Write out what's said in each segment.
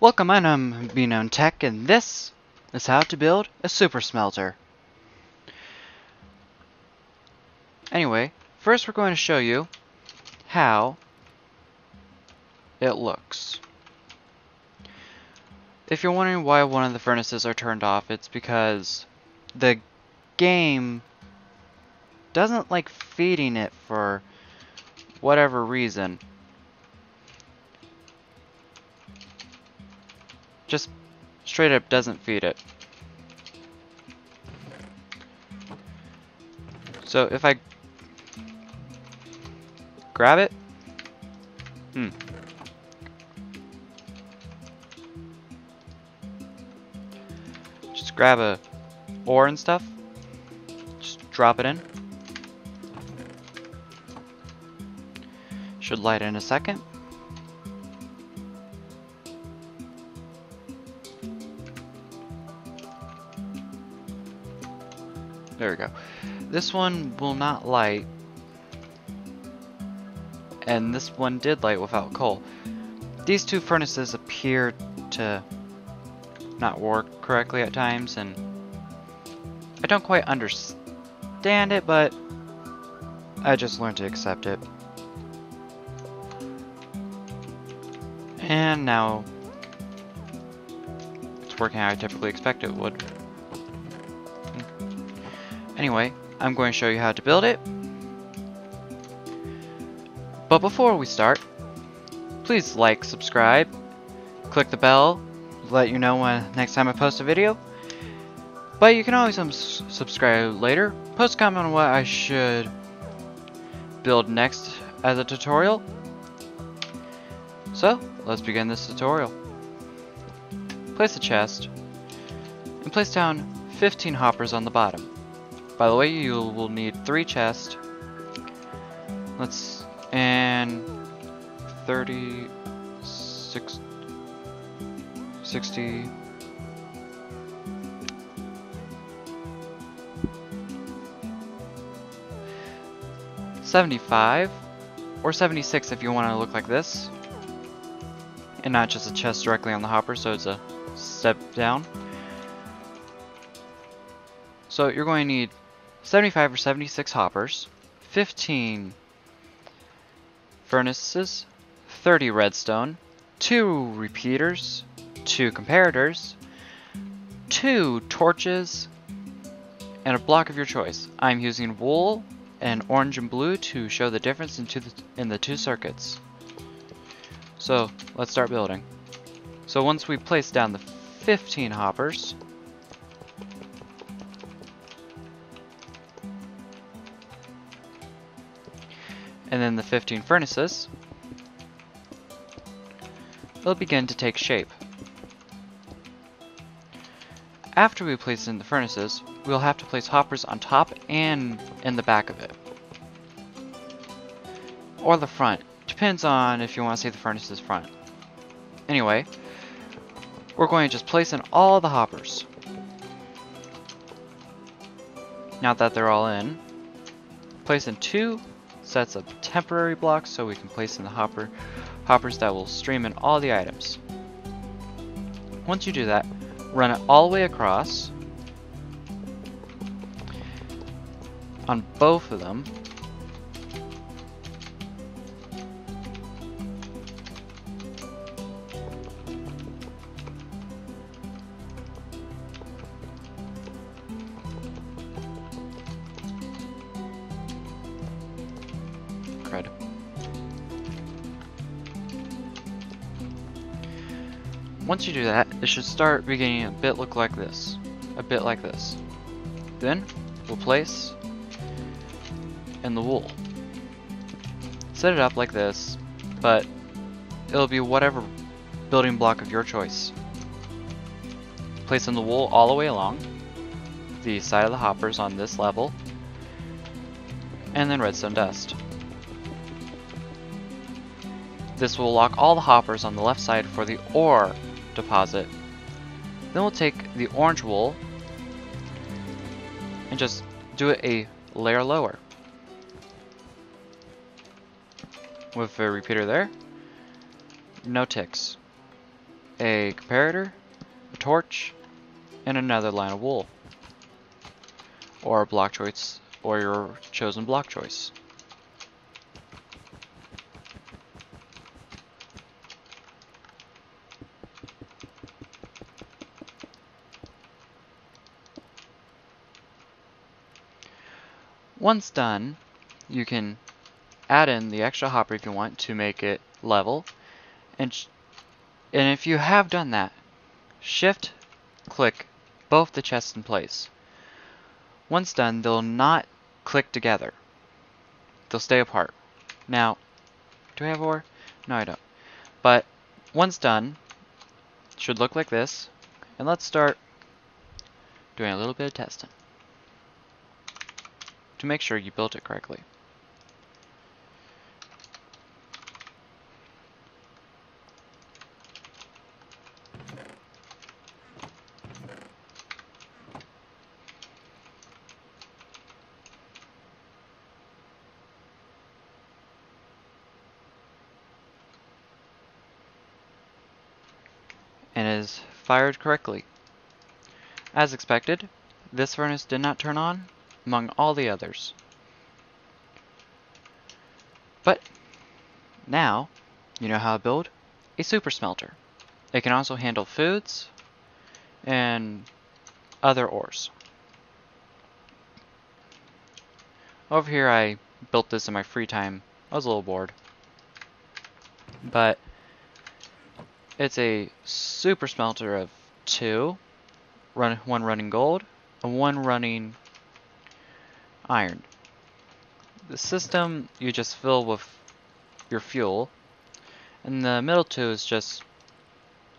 Welcome, I'm um, Beknown Tech, and this is how to build a super smelter. Anyway, first we're going to show you how it looks. If you're wondering why one of the furnaces are turned off, it's because the game doesn't like feeding it for whatever reason. Just straight up doesn't feed it. So if I grab it, hmm. Just grab a ore and stuff, just drop it in. Should light in a second. There we go. This one will not light. And this one did light without coal. These two furnaces appear to not work correctly at times, and I don't quite understand it, but I just learned to accept it. And now it's working how I typically expect it would. Anyway, I'm going to show you how to build it. But before we start, please like, subscribe, click the bell, let you know when next time I post a video. But you can always um, subscribe later, post a comment on what I should build next as a tutorial. So, let's begin this tutorial. Place a chest, and place down 15 hoppers on the bottom. By the way, you will need three chests. Let's and 36 60 75 or 76 if you want to look like this. And not just a chest directly on the hopper so it's a step down. So you're going to need 75 or 76 hoppers, 15 furnaces, 30 redstone, 2 repeaters, 2 comparators, 2 torches, and a block of your choice. I'm using wool and orange and blue to show the difference into the, in the two circuits. So let's start building. So once we place down the 15 hoppers, and then the 15 furnaces will begin to take shape. After we place in the furnaces, we'll have to place hoppers on top and in the back of it. Or the front. Depends on if you want to see the furnaces front. Anyway, we're going to just place in all the hoppers. Now that they're all in, place in two sets of temporary blocks so we can place in the hopper hoppers that will stream in all the items. Once you do that, run it all the way across on both of them crud. Once you do that, it should start beginning a bit look like this. A bit like this. Then, we'll place in the wool. Set it up like this, but it'll be whatever building block of your choice. Place in the wool all the way along, the side of the hoppers on this level, and then redstone dust. This will lock all the hoppers on the left side for the ore deposit. Then we'll take the orange wool and just do it a layer lower. With a repeater there, no ticks. a comparator, a torch, and another line of wool. Or a block choice, or your chosen block choice. Once done, you can add in the extra hopper if you want to make it level. And, and if you have done that, shift click both the chests in place. Once done, they'll not click together. They'll stay apart. Now, do I have ore? No, I don't. But once done, should look like this. And let's start doing a little bit of testing to make sure you built it correctly. and is fired correctly. As expected, this furnace did not turn on, among all the others. But now, you know how to build a super smelter. It can also handle foods and other ores. Over here I built this in my free time. I was a little bored. But it's a super smelter of two, run, one running gold, and one running iron. The system you just fill with your fuel, and the middle two is just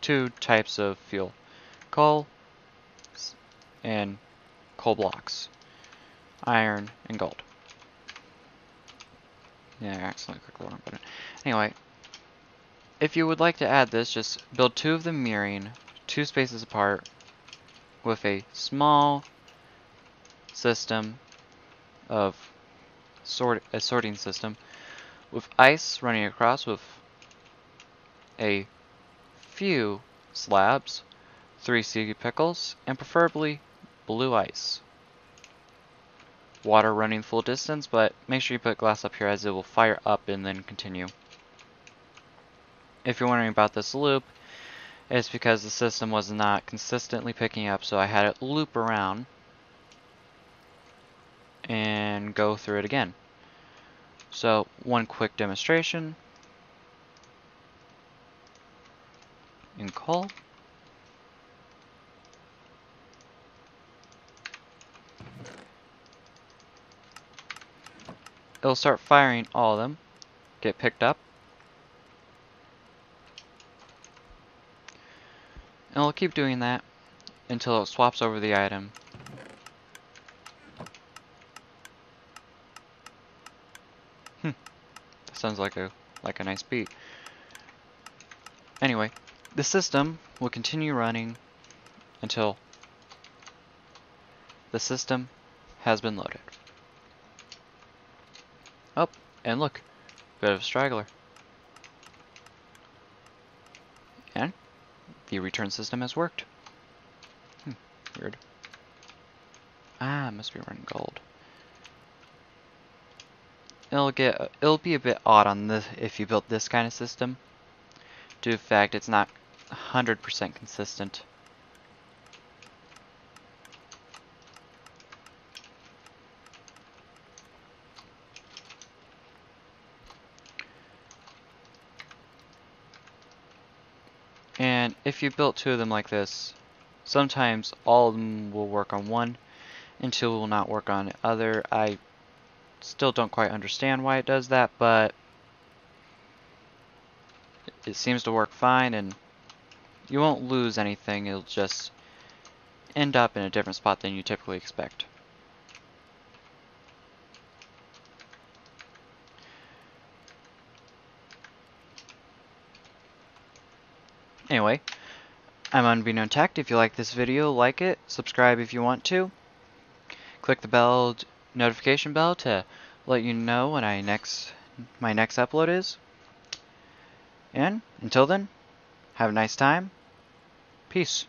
two types of fuel, coal and coal blocks, iron and gold. Yeah, I accidentally clicked the wrong button. Anyway, if you would like to add this, just build two of them mirroring, two spaces apart, with a small system of sort a sorting system with ice running across with a few slabs, three sea pickles, and preferably blue ice. Water running full distance, but make sure you put glass up here as it will fire up and then continue. If you're wondering about this loop, it's because the system was not consistently picking up, so I had it loop around and go through it again. So one quick demonstration in call. It'll start firing all of them, get picked up. And it'll keep doing that until it swaps over the item Sounds like a like a nice beat. Anyway, the system will continue running until the system has been loaded. Oh, and look, bit of a straggler. And the return system has worked. Hmm, weird. Ah, must be running gold it'll get it'll be a bit odd on this if you built this kind of system due to the fact it's not 100% consistent. And if you built two of them like this, sometimes all of them will work on one and two will not work on the other. I Still don't quite understand why it does that, but it seems to work fine and you won't lose anything, it'll just end up in a different spot than you typically expect. Anyway, I'm Unbeknown Tech. If you like this video, like it, subscribe if you want to. Click the bell notification bell to let you know when I next my next upload is. And until then, have a nice time Peace.